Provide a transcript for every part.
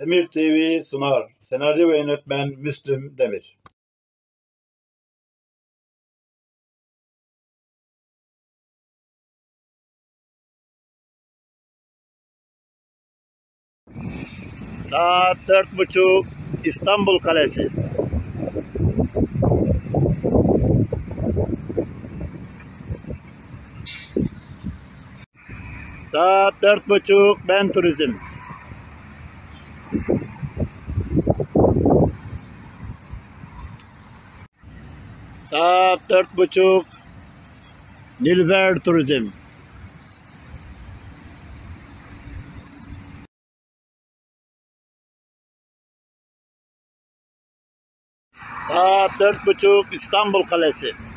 Demir TV sunar. Senaryo ve yönetmen Müslüm Demir. Saat dört buçuk İstanbul Kalesi. Saat dört buçuk Ben Turizm. Saat dört buçuk Nilver Turizm. Saat dört buçuk İstanbul Kalesi.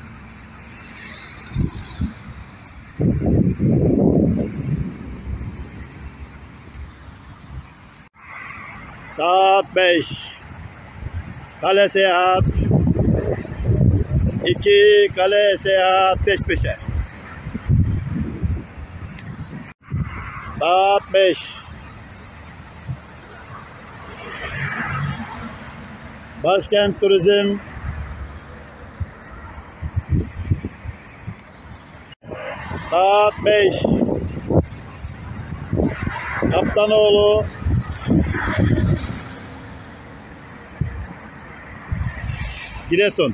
Saat beş Kale Seyahat. İki kale seyahat peş peşe. Saat beş. Başkent Turizm Saat 5 Kaptanoğlu Giresun